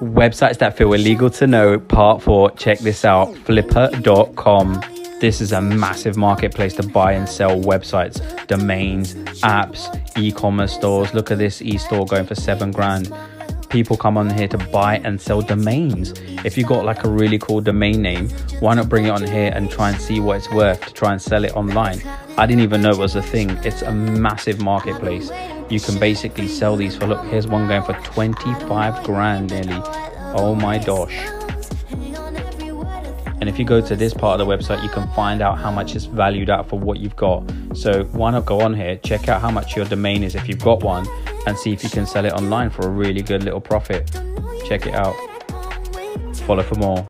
Websites that feel illegal to know, part four. Check this out Flippa.com. This is a massive marketplace to buy and sell websites, domains, apps, e commerce stores. Look at this e store going for seven grand. People come on here to buy and sell domains. If you got like a really cool domain name, why not bring it on here and try and see what it's worth to try and sell it online? I didn't even know it was a thing. It's a massive marketplace. You can basically sell these for look, here's one going for 25 grand nearly. Oh my gosh. And if you go to this part of the website, you can find out how much it's valued at for what you've got. So why not go on here, check out how much your domain is if you've got one, and see if you can sell it online for a really good little profit. Check it out. Follow for more.